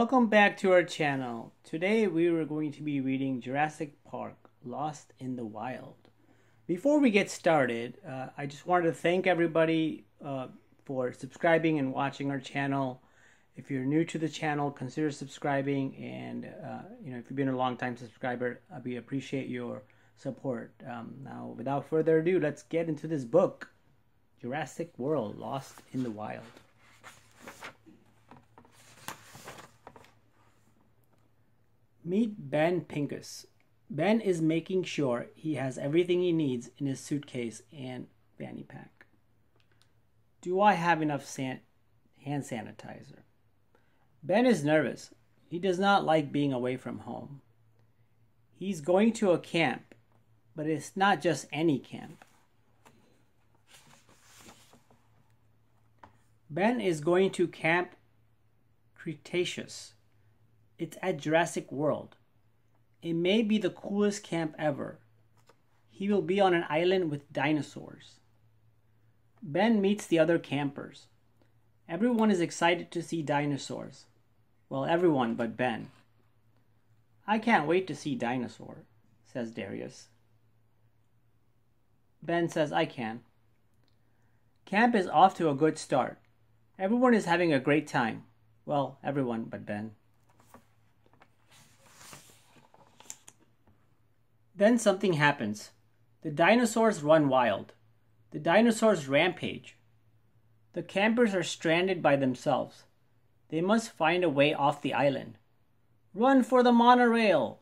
Welcome back to our channel. Today we are going to be reading Jurassic Park Lost in the Wild. Before we get started, uh, I just wanted to thank everybody uh, for subscribing and watching our channel. If you're new to the channel, consider subscribing, and uh, you know if you've been a long time subscriber, uh, we appreciate your support. Um, now, without further ado, let's get into this book, Jurassic World: Lost in the Wild. Meet Ben Pincus. Ben is making sure he has everything he needs in his suitcase and fanny pack. Do I have enough san- hand sanitizer? Ben is nervous. He does not like being away from home. He's going to a camp, but it's not just any camp. Ben is going to Camp Cretaceous. It's at Jurassic World. It may be the coolest camp ever. He will be on an island with dinosaurs. Ben meets the other campers. Everyone is excited to see dinosaurs. Well, everyone but Ben. I can't wait to see dinosaur, says Darius. Ben says I can. Camp is off to a good start. Everyone is having a great time. Well, everyone but Ben. Then something happens. The dinosaurs run wild. The dinosaurs rampage. The campers are stranded by themselves. They must find a way off the island. Run for the monorail!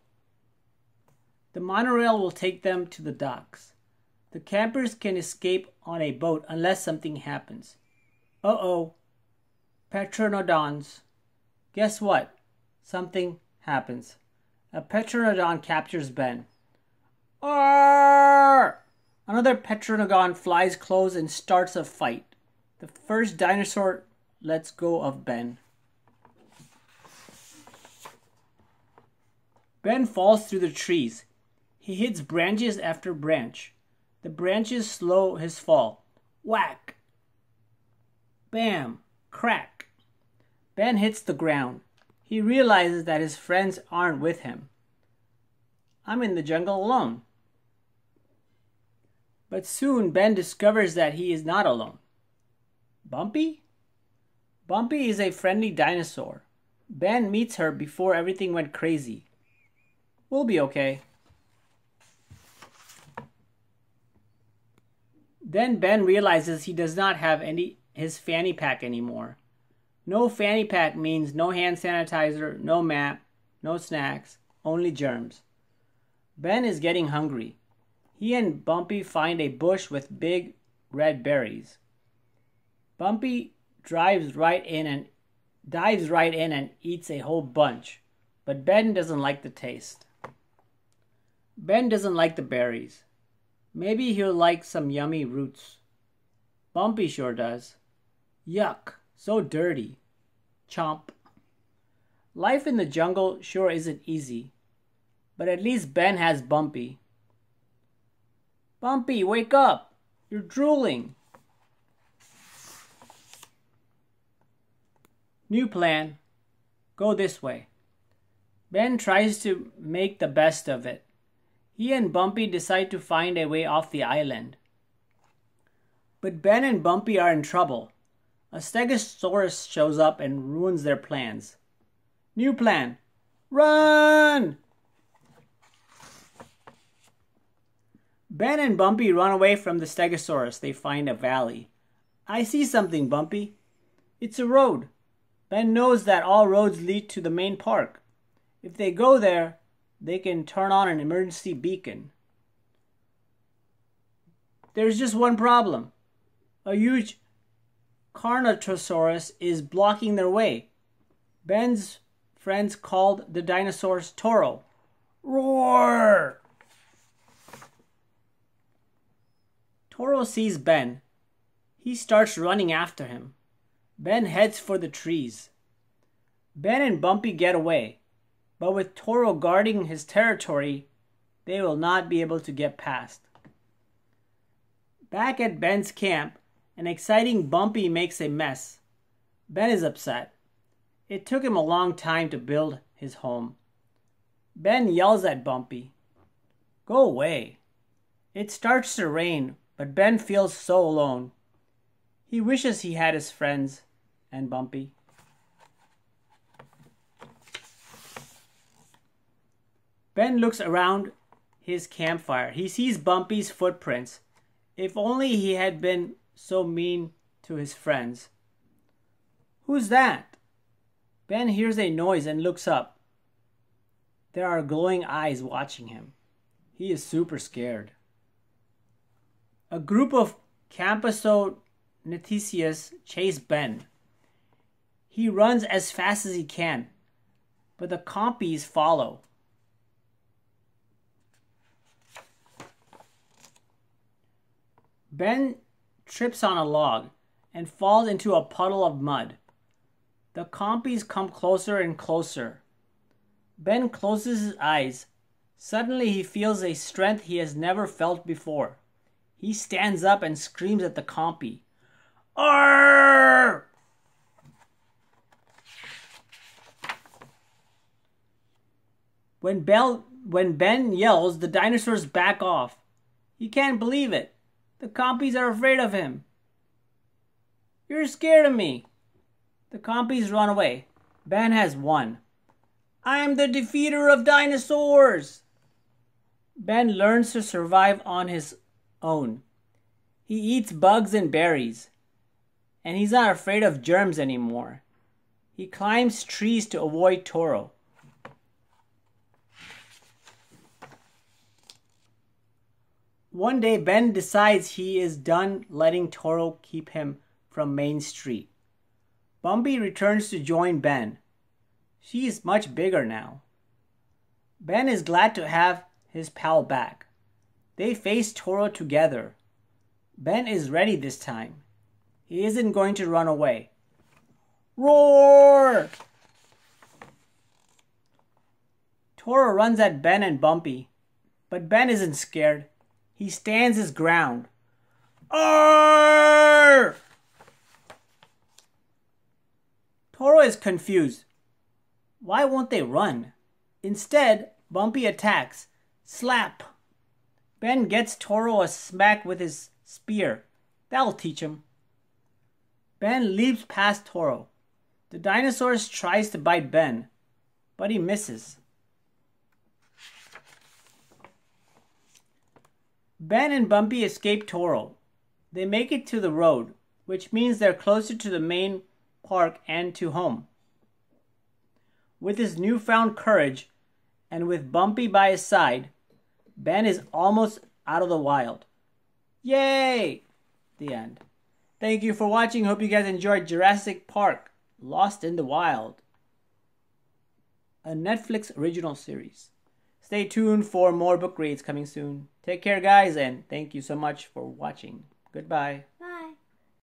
The monorail will take them to the docks. The campers can escape on a boat unless something happens. Uh oh. Pteranodons. Guess what? Something happens. A Pteranodon captures Ben. Arr! Another Pteranodon flies close and starts a fight. The first dinosaur lets go of Ben. Ben falls through the trees. He hits branches after branch. The branches slow his fall. Whack! Bam! Crack! Ben hits the ground. He realizes that his friends aren't with him. I'm in the jungle alone. But soon Ben discovers that he is not alone. Bumpy? Bumpy is a friendly dinosaur. Ben meets her before everything went crazy. We'll be okay. Then Ben realizes he does not have any his fanny pack anymore. No fanny pack means no hand sanitizer, no map, no snacks, only germs. Ben is getting hungry. He and Bumpy find a bush with big red berries. Bumpy drives right in and dives right in and eats a whole bunch, but Ben doesn't like the taste. Ben doesn't like the berries. Maybe he'll like some yummy roots. Bumpy sure does. Yuck, so dirty. Chomp. Life in the jungle sure isn't easy, but at least Ben has Bumpy. Bumpy, wake up! You're drooling. New plan. Go this way. Ben tries to make the best of it. He and Bumpy decide to find a way off the island. But Ben and Bumpy are in trouble. A Stegosaurus shows up and ruins their plans. New plan. Run! Ben and Bumpy run away from the Stegosaurus. They find a valley. I see something, Bumpy. It's a road. Ben knows that all roads lead to the main park. If they go there, they can turn on an emergency beacon. There's just one problem. A huge Carnotaurus is blocking their way. Ben's friends called the dinosaurs Toro. Roar! Toro sees Ben. He starts running after him. Ben heads for the trees. Ben and Bumpy get away, but with Toro guarding his territory, they will not be able to get past. Back at Ben's camp, an exciting Bumpy makes a mess. Ben is upset. It took him a long time to build his home. Ben yells at Bumpy. Go away. It starts to rain, but Ben feels so alone. He wishes he had his friends and Bumpy. Ben looks around his campfire. He sees Bumpy's footprints. If only he had been so mean to his friends. Who's that? Ben hears a noise and looks up. There are glowing eyes watching him. He is super scared. A group of Compsognathus chase Ben. He runs as fast as he can, but the compies follow. Ben trips on a log and falls into a puddle of mud. The compies come closer and closer. Ben closes his eyes. Suddenly he feels a strength he has never felt before. He stands up and screams at the compy. Arr! When, Bell, when Ben yells, the dinosaurs back off. He can't believe it. The compies are afraid of him. You're scared of me. The compies run away. Ben has won. I am the defeater of dinosaurs. Ben learns to survive on his own. He eats bugs and berries, and he's not afraid of germs anymore. He climbs trees to avoid Toro. One day, Ben decides he is done letting Toro keep him from Main Street. Bumpy returns to join Ben. She is much bigger now. Ben is glad to have his pal back. They face Toro together. Ben is ready this time. He isn't going to run away. Roar! Toro runs at Ben and Bumpy, but Ben isn't scared. He stands his ground. Arr! Toro is confused. Why won't they run? Instead, Bumpy attacks. Slap! Ben gets Toro a smack with his spear. That'll teach him. Ben leaps past Toro. The dinosaur tries to bite Ben, but he misses. Ben and Bumpy escape Toro. They make it to the road, which means they're closer to the main park and to home. With his newfound courage and with Bumpy by his side, Ben is almost out of the wild. Yay! The end. Thank you for watching. Hope you guys enjoyed Jurassic Park Lost in the Wild, a Netflix original series. Stay tuned for more book reads coming soon. Take care, guys, and thank you so much for watching. Goodbye. Bye.